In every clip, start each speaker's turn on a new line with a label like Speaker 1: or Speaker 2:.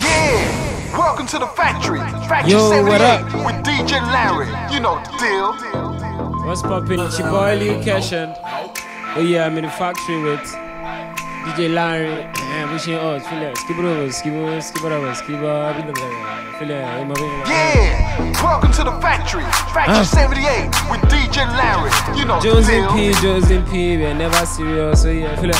Speaker 1: Yeah, welcome to the factory. Factory
Speaker 2: Yo,
Speaker 1: 78
Speaker 2: what up?
Speaker 1: with DJ Larry. You know the deal.
Speaker 2: What's poppin'? It's your boy Lil Keshan. Oh yeah, I'm in the factory with DJ Larry. And wishing out. Feel it. Skip it over. Skip eh, it over. Skip it over. Skip it over. Feel it. I'm a bit-
Speaker 1: Yeah, welcome to the factory. Factory 78 with DJ Larry. You know
Speaker 2: Jones in
Speaker 1: deal.
Speaker 2: P, Jones in P, we're never serious, so yeah, feel it.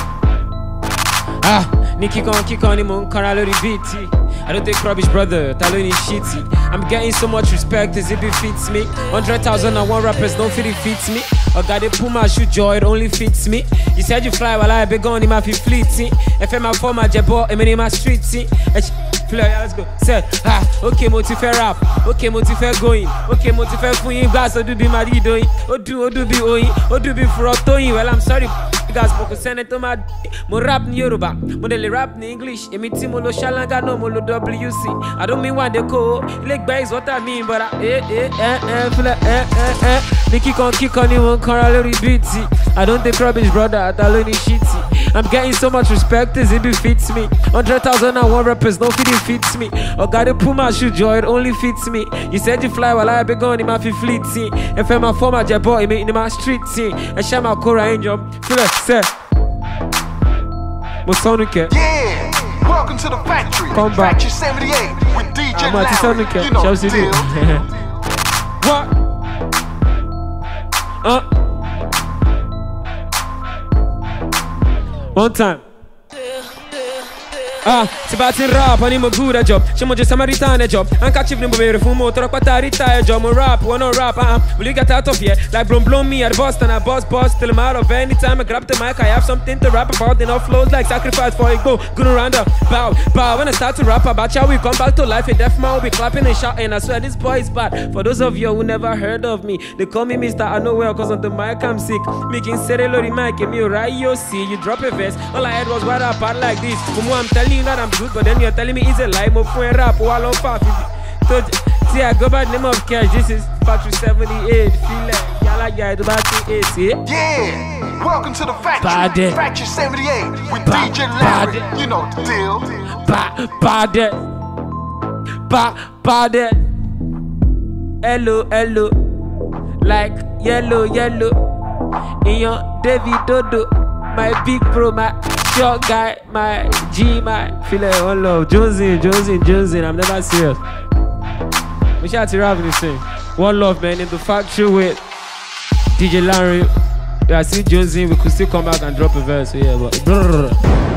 Speaker 2: Ah, ni kick on, kick on, mo ń kanra BT. I don't take rubbish, brother, ta ló ní shitty. I'm getting so much respect, as it fits me. 100,000 and one rappers don't feel it fits me. Oga dey pull my shoe joy, it only fits me. You said you fly, while I be gone, ni ma fi fleeting. Jẹ bọ́, èmi ni ma streeting. Ẹ ṣe Fleur, yeah, let's go. Say, ah, okay, mo rap, okay, mo going, okay, mo ti fẹ́ fún yín gbà sódù bí màdí ìdóyin, ó dùn, ó dùn bí oyin, ó dùn well, I'm sorry, guys, mo kò sẹ́ni tó máa dì. Mo rap ní Yorùbá, mo dẹ̀ lè rap ní English, èmi tí mo lo ṣáláńgá náà, mo lo WC. I don't mean one dey kó o, ilé gbẹ́ is what I mean, but I, eh, eh, eh, eh, Fleur, eh, eh, eh. Ní kíkan kíkan ni wọ́n ń kanra lórí bíìtì. I don't take rubbish, brother, àtàló ní shitty. I'm getting so much respect as it befits me. 100,000 and one rappers, no fit it fits me. Oh, got to pull my shoe, joy, it only fits me. You said you fly while I be gone in my fleet scene. If I'm a former boy, in my street scene. And share my core angel. Feel it, say. Mo sonu ke.
Speaker 1: Yeah, welcome to the factory.
Speaker 2: Come back.
Speaker 1: Factory 78 with DJ
Speaker 2: I'm
Speaker 1: Larry. You know the deal.
Speaker 2: What? Uh. One time. Ah, bá ti ń rap, good ẹ̀ job. Ṣé mo jẹ Samaritan ẹ̀ job? Handkerchief ni mo béèrè fún mo tọrọ pátá ẹ̀ job. Mo rap, wọ́n náà rap. Will you get out of here? Like blom blom me at Boston, I boss boss till out of anytime I grab the mic, I have something to rap about. Enough flows like sacrifice for Igbo. Gonna round up, bow, bow. When I start to rap about how we come back to life, a deaf man be clapping and shouting. I swear this boy is bad. For those of you who never heard of me, they call me Mr. I know well, cause on the mic I'm sick. Making Sere Lori mic, and me right, you see, you drop a verse. All I had was what I part like this. Mumu, I'm telling you that I'm good, but then you're telling me it's a lie. Mo fun rap, while on pop. See, I go by the name of Kesh. This is Factory 78. Feel like, yala, yala, do about 8, yeah?
Speaker 1: Yeah, welcome to the factory.
Speaker 2: Bad.
Speaker 1: Factory 78 with
Speaker 2: Ba-
Speaker 1: DJ Larry.
Speaker 2: bad.
Speaker 1: You know the deal.
Speaker 2: Ba, ba, de. Ba, ba, de. Hello, hello. Like yellow, yellow. In your David Dodo. My big bro, my short guy, my G, my. Feel like one love. Jonesy, Jonesy, Jonesy. I'm never serious. We have rap this thing. One love, man. In the factory with DJ Larry. Yeah, I see Jonesy. We could still come back and drop a verse. So yeah, but.